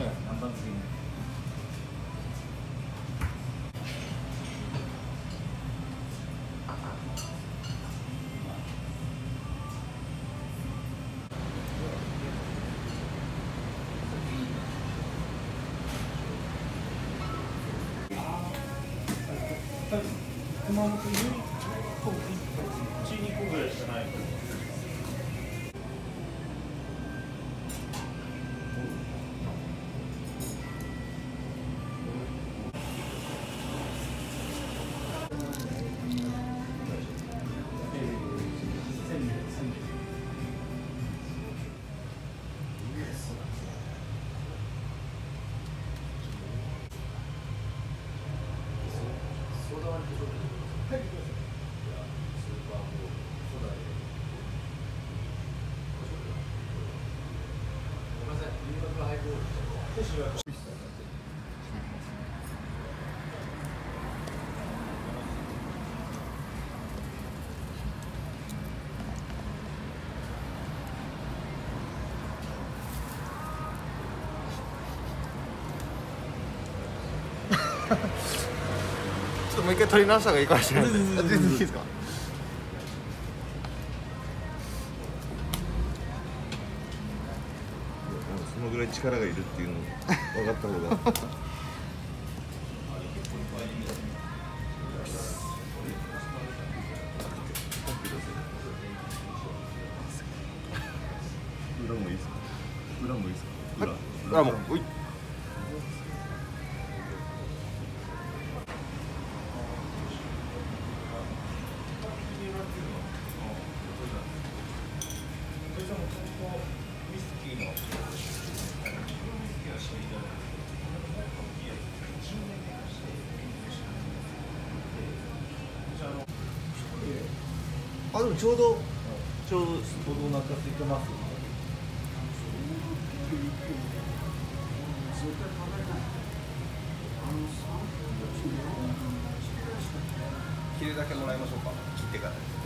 何番次熊本に1個ぐらいしかない ちょっともう一回取り直した方がいいかもしれない。全然いいですか？らい力がいるっていうの分かった方が。裏もいいですか？裏もいいですか？裏。あもうういあでもちょうど。ちょうどちょうどお腹空いてます切るだけもらいましょうか切ってからあり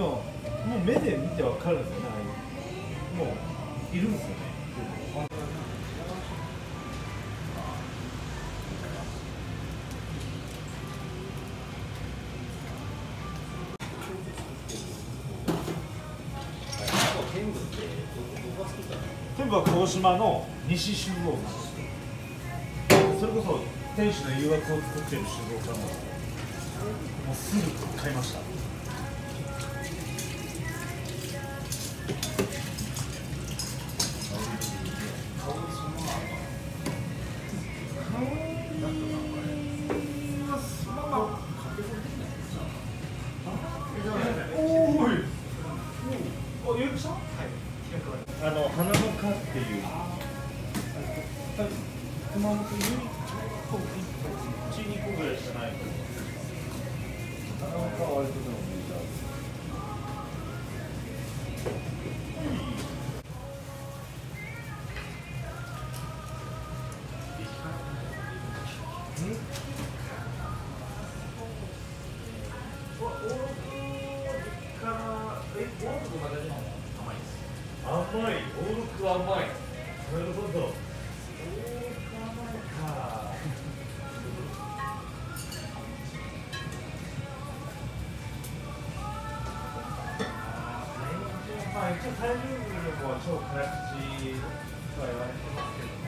ももう目で見てわかるんですよねもういるんですよね天部は鹿児島の西酒造なんですそれこそ天使の誘惑を作ってる酒造さんなんですよもうすぐ買いました。一応タイミングも超辛口とは言われてますけど。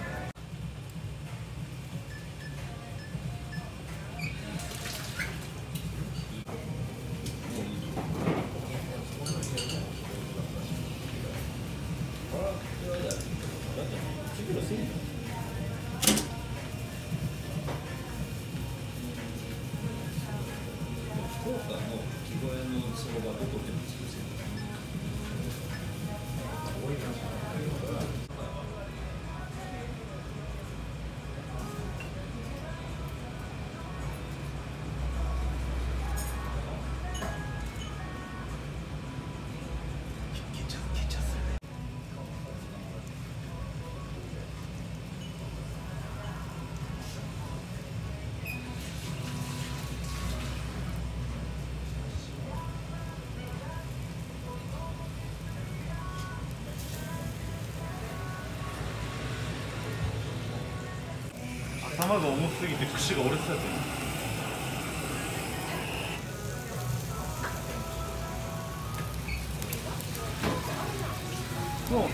が重すぎて串が折れてたやつもう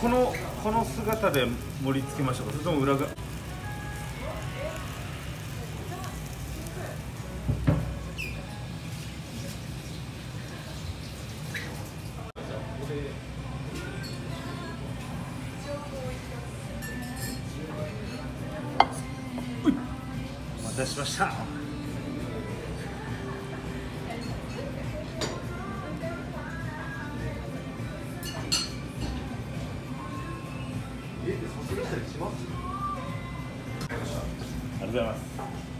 このこの姿で盛り付けましょうか。それとも裏が。お待たせしました。ありがとうございます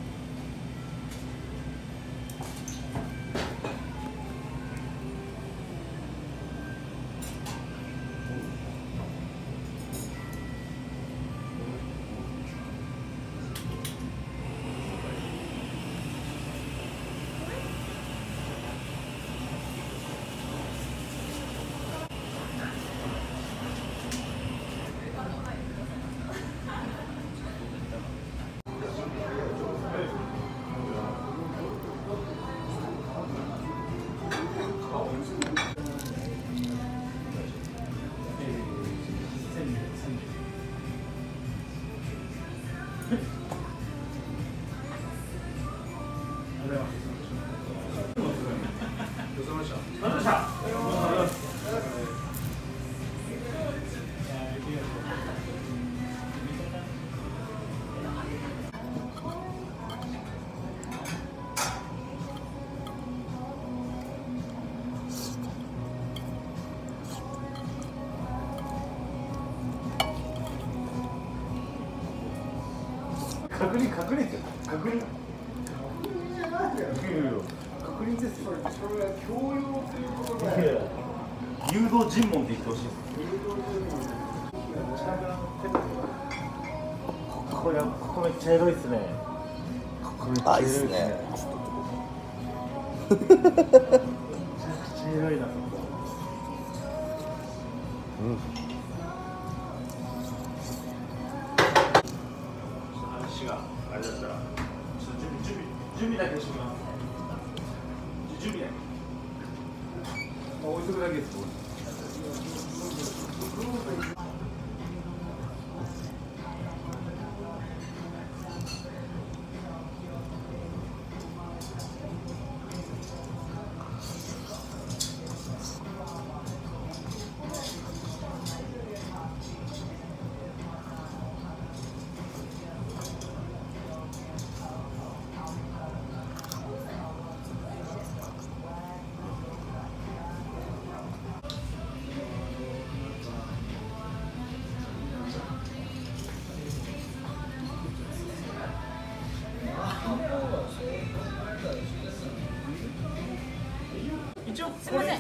確認確認ですよ確認確認ですよそれは教養ということで、誘導尋問って言ってほしいですこれここめっちゃエロいっすねここめっちゃエロいっすねめちゃくちゃエロいなそこうんあれだったらちょっと準備準備準備だけしてきます。準備だけまあ置いとくだけです。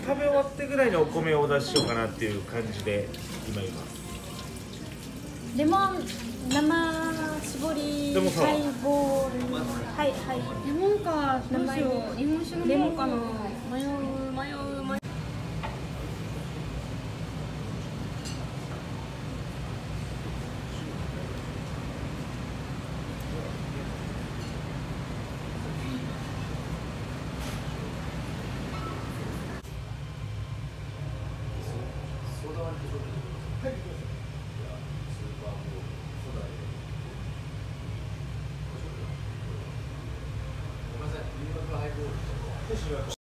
食べ終わってぐらいにお米をお出ししようかなっていう感じで今います。レモン生絞りでもさハイボール。はいはい。レモンかどうしよう。日本酒飲もうかな。迷う迷う